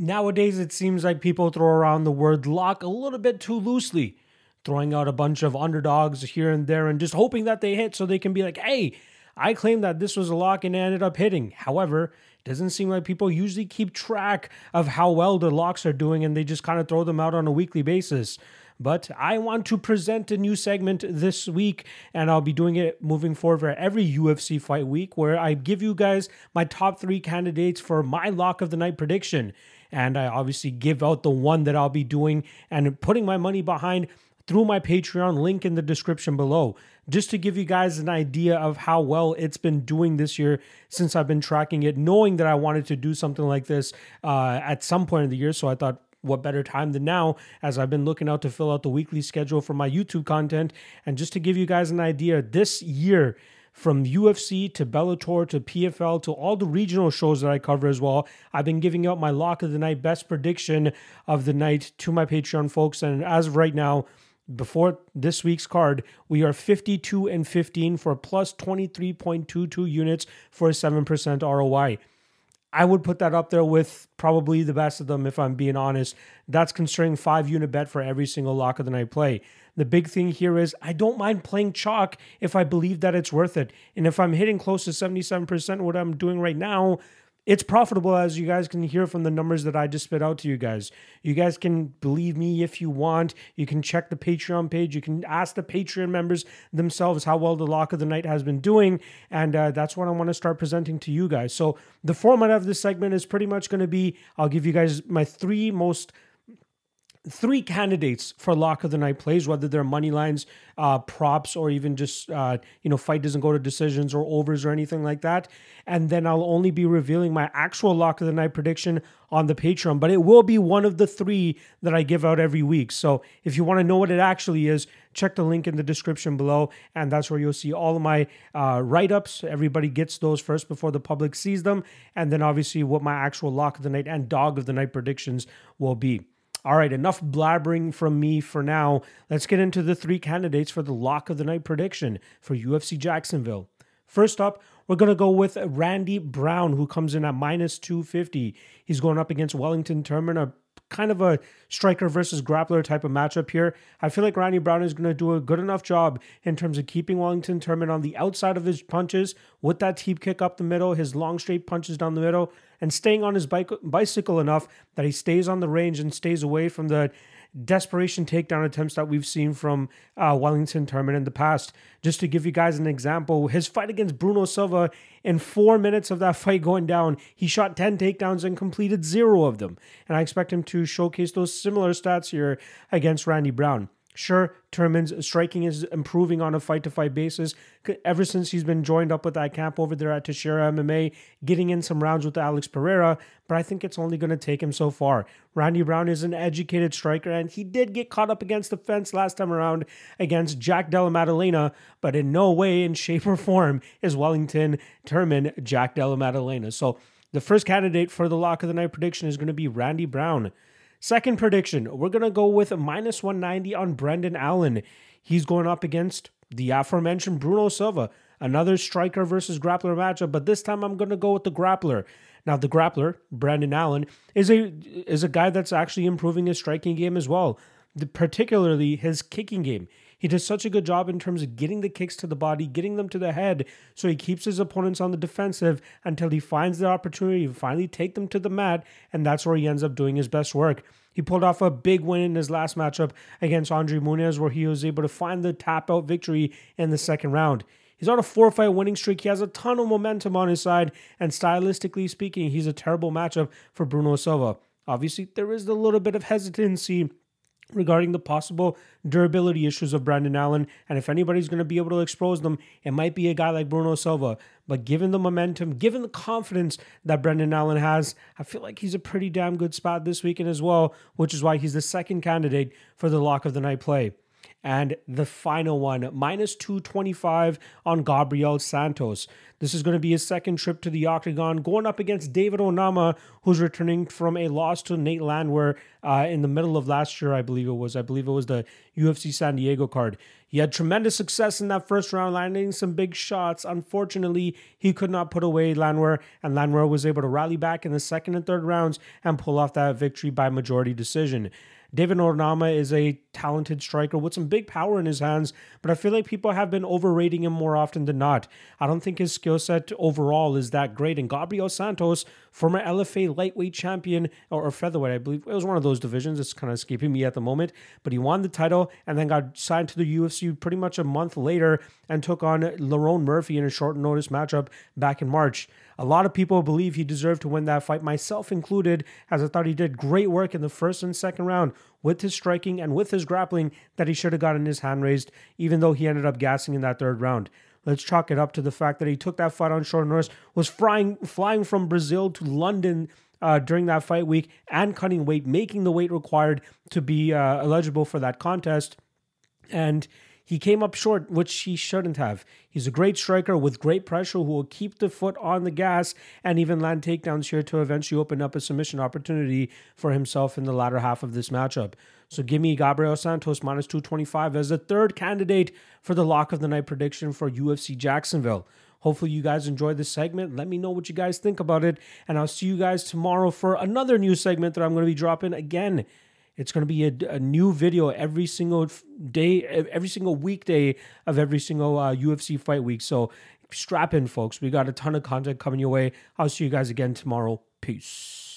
Nowadays, it seems like people throw around the word lock a little bit too loosely, throwing out a bunch of underdogs here and there and just hoping that they hit so they can be like, hey, I claim that this was a lock and it ended up hitting. However, it doesn't seem like people usually keep track of how well their locks are doing and they just kind of throw them out on a weekly basis. But I want to present a new segment this week, and I'll be doing it moving forward for every UFC fight week, where I give you guys my top three candidates for my lock of the night prediction and I obviously give out the one that I'll be doing and putting my money behind through my Patreon link in the description below. Just to give you guys an idea of how well it's been doing this year since I've been tracking it, knowing that I wanted to do something like this uh, at some point in the year. So I thought, what better time than now as I've been looking out to fill out the weekly schedule for my YouTube content. And just to give you guys an idea, this year, from UFC to Bellator to PFL to all the regional shows that I cover as well. I've been giving out my lock of the night best prediction of the night to my Patreon folks. And as of right now, before this week's card, we are 52 and 15 for plus 23.22 units for a 7% ROI. I would put that up there with probably the best of them, if I'm being honest. That's considering five unit bet for every single lock of the night play. The big thing here is I don't mind playing chalk if I believe that it's worth it. And if I'm hitting close to 77% what I'm doing right now, it's profitable as you guys can hear from the numbers that I just spit out to you guys. You guys can believe me if you want. You can check the Patreon page. You can ask the Patreon members themselves how well the lock of the night has been doing. And uh, that's what I want to start presenting to you guys. So the format of this segment is pretty much going to be I'll give you guys my three most three candidates for lock of the night plays, whether they're money lines, uh, props, or even just uh, you know fight doesn't go to decisions or overs or anything like that. And then I'll only be revealing my actual lock of the night prediction on the Patreon, but it will be one of the three that I give out every week. So if you want to know what it actually is, check the link in the description below, and that's where you'll see all of my uh, write ups. Everybody gets those first before the public sees them, and then obviously what my actual lock of the night and dog of the night predictions will be. All right, enough blabbering from me for now. Let's get into the three candidates for the lock of the night prediction for UFC Jacksonville. First up, we're going to go with Randy Brown, who comes in at minus 250. He's going up against Wellington Turman, a kind of a striker versus grappler type of matchup here. I feel like Randy Brown is going to do a good enough job in terms of keeping Wellington Turman on the outside of his punches with that teep kick up the middle, his long straight punches down the middle, and staying on his bike, bicycle enough that he stays on the range and stays away from the desperation takedown attempts that we've seen from uh, Wellington Turman in the past. Just to give you guys an example, his fight against Bruno Silva, in four minutes of that fight going down, he shot 10 takedowns and completed zero of them. And I expect him to showcase those similar stats here against Randy Brown. Sure, Turman's striking is improving on a fight to fight basis ever since he's been joined up with that camp over there at Teixeira MMA, getting in some rounds with Alex Pereira, but I think it's only going to take him so far. Randy Brown is an educated striker, and he did get caught up against the fence last time around against Jack Della Maddalena, but in no way, in shape, or form is Wellington Turman Jack Della Maddalena. So the first candidate for the lock of the night prediction is going to be Randy Brown. Second prediction, we're going to go with minus 190 on Brendan Allen. He's going up against the aforementioned Bruno Silva, another striker versus grappler matchup, but this time I'm going to go with the grappler. Now, the grappler, Brendan Allen, is a is a guy that's actually improving his striking game as well, the, particularly his kicking game. He does such a good job in terms of getting the kicks to the body, getting them to the head, so he keeps his opponents on the defensive until he finds the opportunity to finally take them to the mat, and that's where he ends up doing his best work. He pulled off a big win in his last matchup against Andre Muniz, where he was able to find the tap out victory in the second round. He's on a four fight winning streak. He has a ton of momentum on his side, and stylistically speaking, he's a terrible matchup for Bruno Silva. Obviously, there is a little bit of hesitancy regarding the possible durability issues of Brendan Allen. And if anybody's going to be able to expose them, it might be a guy like Bruno Silva. But given the momentum, given the confidence that Brendan Allen has, I feel like he's a pretty damn good spot this weekend as well, which is why he's the second candidate for the lock of the night play. And the final one, minus 225 on Gabriel Santos. This is going to be his second trip to the Octagon, going up against David Onama, who's returning from a loss to Nate Landwehr uh, in the middle of last year, I believe it was. I believe it was the UFC San Diego card. He had tremendous success in that first round, landing some big shots. Unfortunately, he could not put away Landwehr, and Landwehr was able to rally back in the second and third rounds and pull off that victory by majority decision. David Onama is a talented striker with some big power in his hands, but I feel like people have been overrating him more often than not. I don't think his skill set overall is that great. And Gabriel Santos, former LFA lightweight champion or, featherweight, I believe it was one of those divisions. It's kind of escaping me at the moment, but he won the title and then got signed to the UFC pretty much a month later and took on Lerone Murphy in a short notice matchup back in March. A lot of people believe he deserved to win that fight, myself included, as I thought he did great work in the first and second round with his striking and with his grappling that he should have gotten his hand raised, even though he ended up gassing in that third round. Let's chalk it up to the fact that he took that fight on short notice, was flying, flying from Brazil to London uh, during that fight week and cutting weight, making the weight required to be uh, eligible for that contest. And he came up short, which he shouldn't have. He's a great striker with great pressure who will keep the foot on the gas and even land takedowns here to eventually open up a submission opportunity for himself in the latter half of this matchup. So give me Gabriel Santos minus 225 as the third candidate for the lock of the night prediction for UFC Jacksonville. Hopefully, you guys enjoyed this segment. Let me know what you guys think about it. And I'll see you guys tomorrow for another new segment that I'm going to be dropping again it's going to be a, a, new video every single day, every single weekday of every single uh, UFC fight week. So strap in, folks. We got a ton of content coming your way. I'll see you guys again tomorrow. Peace.